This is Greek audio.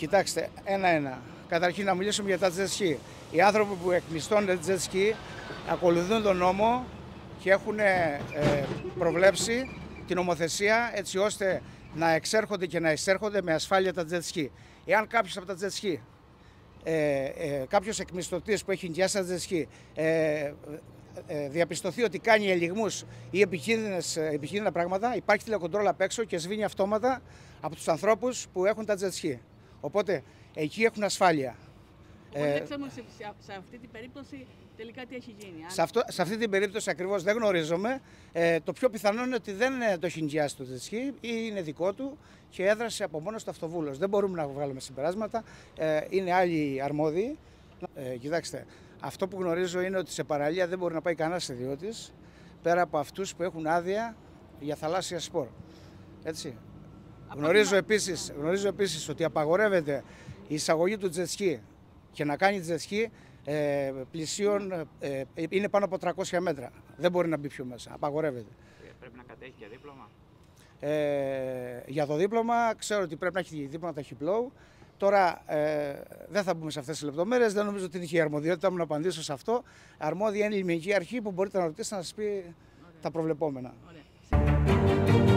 Κοιτάξτε, ένα-ένα. Καταρχήν να μιλήσουμε για τα jet ski. Οι άνθρωποι που εκμισθώνουν jet ski ακολουθούν τον νόμο και έχουν ε, προβλέψει την νομοθεσία έτσι ώστε να εξέρχονται και να εισέρχονται με ασφάλεια τα jet ski. Εάν κάποιος από τα jet ski, ε, ε, κάποιος εκμισθωτής που έχει νοικιάσει τα jet ski, ε, ε, διαπιστωθεί ότι κάνει ελιγμούς ή επικίνδυνες, ε, επικίνδυνα πράγματα, υπάρχει τηλεκοντρόλ απ' έξω και σβήνει αυτόματα από τους ανθρώπους που έχουν τα jet ski. Οπότε εκεί έχουν ασφάλεια. Οπότε δεν ξέρουμε σε, σε αυτή την περίπτωση τελικά τι έχει γίνει. Αν... Σε, αυτό, σε αυτή την περίπτωση ακριβώς δεν γνωρίζομαι. Ε, το πιο πιθανό είναι ότι δεν το έχει νοικιάσει το jet ski ή είναι δικό του και έδρασε από μόνος του αυτοβούλος. Δεν μπορούμε να βγάλουμε συμπεράσματα. Ε, είναι άλλοι αρμόδιοι. Ε, κοιτάξτε, αυτό που γνωρίζω είναι ότι σε παραλία δεν μπορεί να πάει κανένας ιδιώτης πέρα από αυτούς που έχουν άδεια για θαλάσσια σπορ. Έτσι. Γνωρίζω επίσης, γνωρίζω επίσης ότι απαγορεύεται η εισαγωγή του τζετσκι και να κάνει τζετσκι ε, πλησίων ε, είναι πάνω από 300 μέτρα. Δεν μπορεί να μπει πιο μέσα. Απαγορεύεται. Ε, πρέπει να κατέχει για δίπλωμα; Ε, για το δίπλωμα ξέρω ότι πρέπει να έχει δίπλωμα ταχυπλώου. Τώρα ε, δεν θα μπούμε σε αυτές τις λεπτομέρειες. Δεν νομίζω ότι είχε η αρμοδιότητα μου να απαντήσω σε αυτό. Αρμόδια είναι η ελληνική αρχή που μπορείτε να ρωτήσετε να σας πει τα προβλεπόμενα. Ωραία.